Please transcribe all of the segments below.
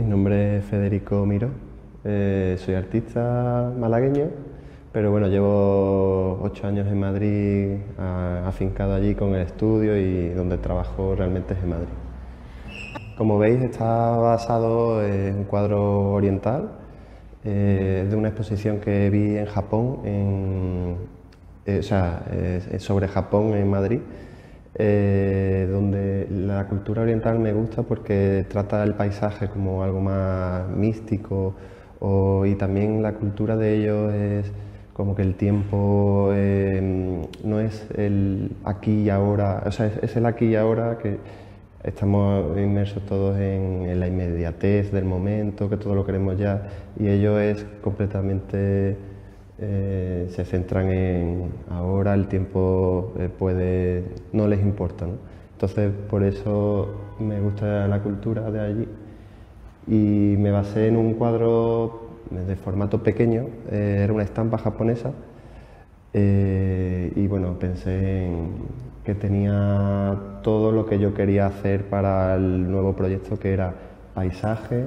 mi nombre es Federico Miro, eh, soy artista malagueño, pero bueno, llevo ocho años en Madrid, afincado allí con el estudio y donde trabajo realmente es en Madrid. Como veis está basado en un cuadro oriental, eh, de una exposición que vi en Japón, eh, o sea, sobre Japón en Madrid, eh, donde la cultura oriental me gusta porque trata el paisaje como algo más místico y también la cultura de ellos es como que el tiempo em, no es el aquí y ahora, o sea, es, el aquí y ahora que estamos inmersos todos en, la inmediatez del momento, que todo lo queremos ya, y ello es completamente eh, se centran en ahora, el tiempo eh, puede, no les importa. Entonces, por eso me gusta la cultura de allí y me basé en un cuadro de formato pequeño, eh, era una estampa japonesa y bueno, pensé en que tenía todo lo que yo quería hacer para el nuevo proyecto que era paisaje,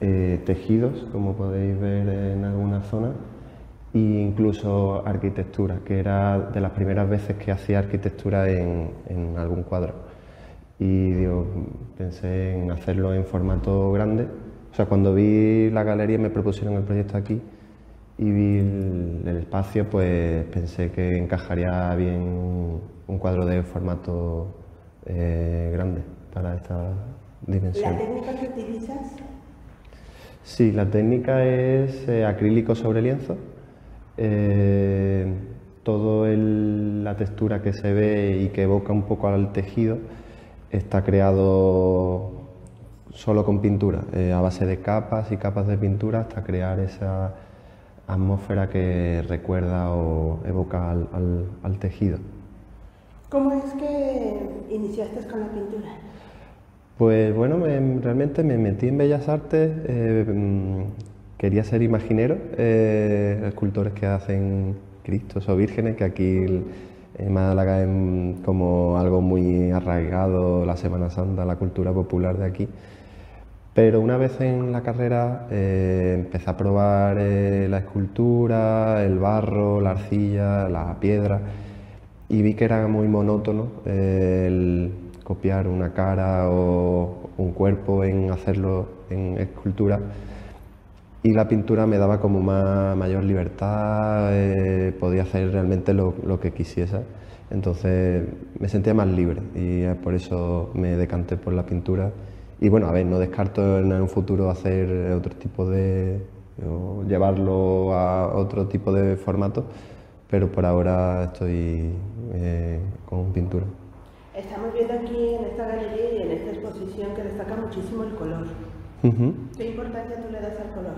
tejidos, como podéis ver en alguna zona, e incluso arquitectura, que era de las primeras veces que hacía arquitectura en, algún cuadro. Y digo, pensé en hacerlo en formato grande. O sea, cuando vi la galería me propusieron el proyecto aquí y vi el, espacio, pues pensé que encajaría bien un cuadro de formato eh, grande para esta dimensión. ¿La técnica que utilizas? Sí, la técnica es eh, acrílico sobre lienzo eh, toda la textura que se ve y que evoca un poco al tejido está creado solo con pintura, eh, a base de capas y capas de pintura hasta crear esa atmósfera que recuerda o evoca al, tejido. ¿Cómo es que iniciaste con la pintura? Pues bueno, realmente me metí en Bellas Artes eh, quería ser imaginero, eh, escultores que hacen Cristos o vírgenes, que aquí en Málaga es como algo muy arraigado, la Semana Santa, la cultura popular de aquí. Pero una vez en la carrera eh, empecé a probar eh, la escultura, el barro, la arcilla, la piedra y vi que era muy monótono el copiar una cara o un cuerpo en hacerlo en escultura y la pintura me daba como más, mayor libertad, eh, podía hacer realmente lo, que quisiese. Entonces me sentía más libre y por eso me decanté por la pintura. Y bueno, a ver, no descarto en un futuro hacer otro tipo de. llevarlo a otro tipo de formato, pero por ahora estoy eh, con pintura. Estamos viendo aquí en esta galería y en esta exposición que destaca muchísimo el color. ¿Qué importancia tú le das al color?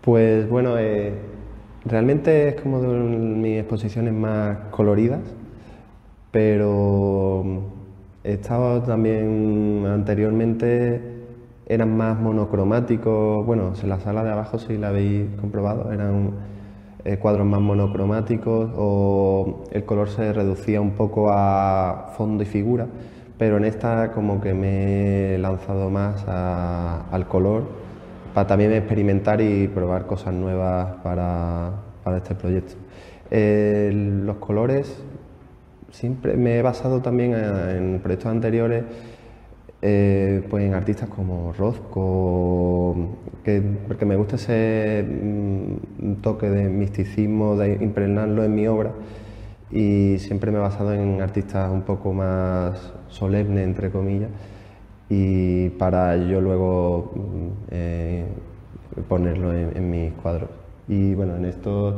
Pues bueno, eh, realmente es como de mis exposiciones más coloridas, pero he estado también anteriormente eran más monocromáticos, bueno, en la sala de abajo si la habéis comprobado, eran eh, cuadros más monocromáticos o el color se reducía un poco a fondo y figura pero en esta como que me he lanzado más al color para también experimentar y probar cosas nuevas para, este proyecto. los colores, siempre me he basado también en, proyectos anteriores, eh, pues en artistas como Rozco, que, porque me gusta ese mm, toque de misticismo, de impregnarlo en mi obra y siempre me he basado en artistas un poco más solemnes, entre comillas, y para yo luego mm, eh, ponerlo en, mis cuadros. Y bueno, en estos,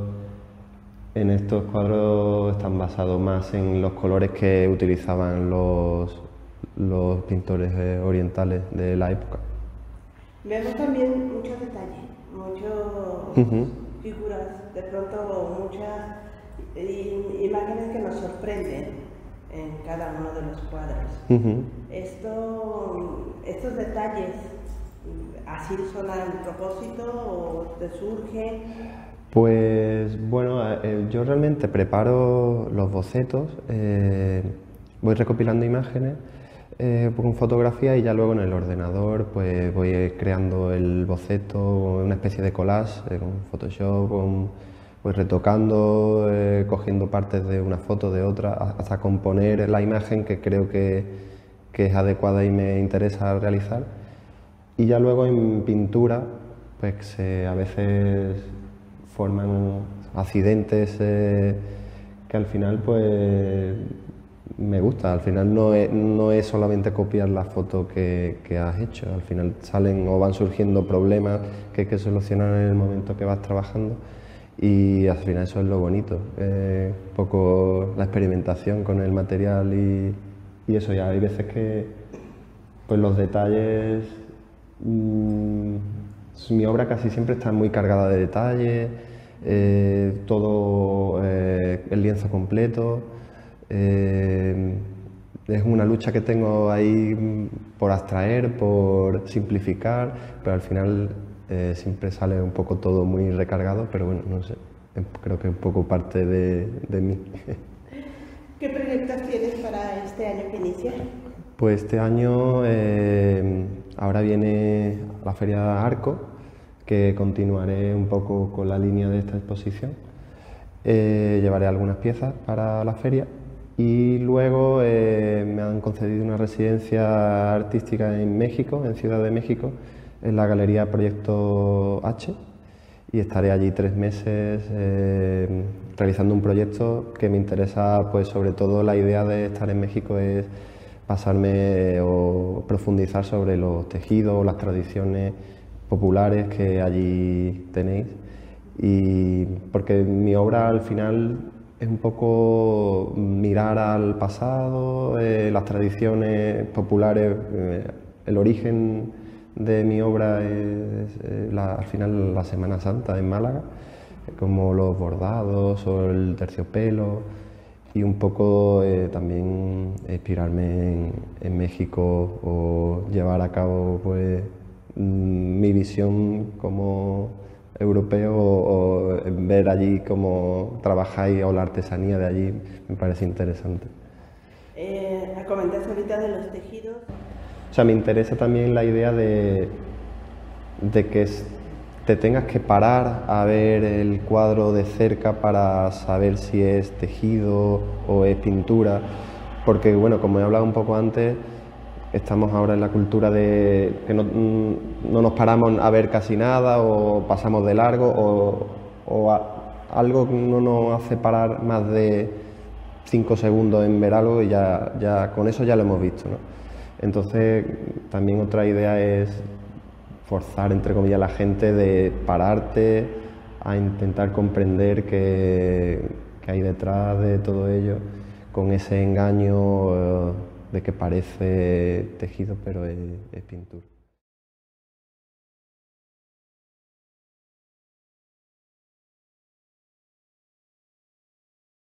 en estos cuadros están basados más en los colores que utilizaban los, los pintores eh, orientales de la época. Vemos también muchos detalles, muchas figuras, de pronto muchas imágenes que nos sorprenden en cada uno de los cuadros. Esto, estos detalles, ¿así son al propósito o te surge? Pues bueno, eh, yo realmente preparo los bocetos, eh, voy recopilando imágenes, eh, con fotografía y ya luego en el ordenador pues voy creando el boceto, una especie de collage eh, con Photoshop, pues retocando, eh, cogiendo partes de una foto, de otra, hasta componer la imagen que creo que, es adecuada y me interesa realizar. Y ya luego en pintura, pues a veces forman accidentes que al final pues me gusta. Al final no es, no es solamente copiar la foto que, que, has hecho, al final salen o van surgiendo problemas que hay que solucionar en el momento que vas trabajando y al final eso es lo bonito, un poco la experimentación con el material y, y, eso. Ya hay veces que pues los detalles, mm, mi obra casi siempre está muy cargada de detalles, eh, todo eh, el lienzo completo. Eh, es una lucha que tengo ahí por abstraer, por simplificar, pero al final eh, siempre sale un poco todo muy recargado, pero bueno, no sé, creo que es un poco parte de, de mí. ¿Qué proyectos tienes para este año que inicia? Pues este año eh, ahora viene la Feria Arco, que continuaré un poco con la línea de esta exposición. llevaré algunas piezas para la feria y luego eh, me han concedido una residencia artística en México, en Ciudad de México, en la Galería Proyecto H. Y estaré allí tres meses eh, realizando un proyecto que me interesa, pues sobre todo la idea de estar en México es pasarme o profundizar sobre los tejidos, las tradiciones populares que allí tenéis. Y porque mi obra al final es un poco mirar al pasado, eh, las tradiciones populares, eh, el origen de mi obra es eh, al final la Semana Santa en Málaga, como los bordados o el terciopelo y un poco también inspirarme en, México o llevar a cabo pues, mm, mi visión como europeo o, ver allí cómo trabajáis o la artesanía de allí me parece interesante. Eh, comentas ahorita de los tejidos. Sea, me interesa también la idea de, de que te tengas que parar a ver el cuadro de cerca para saber si es tejido o es pintura, porque bueno, como he hablado un poco antes, estamos ahora en la cultura de que no, mm, no nos paramos a ver casi nada o pasamos de largo o, o algo no nos hace parar más de cinco segundos en ver algo y ya, ya con eso ya lo hemos visto. ¿no? Entonces también otra idea es forzar entre comillas a la gente de pararte a intentar comprender qué, hay detrás de todo ello con ese engaño. Eh, de que parece tejido, pero es, es pintura.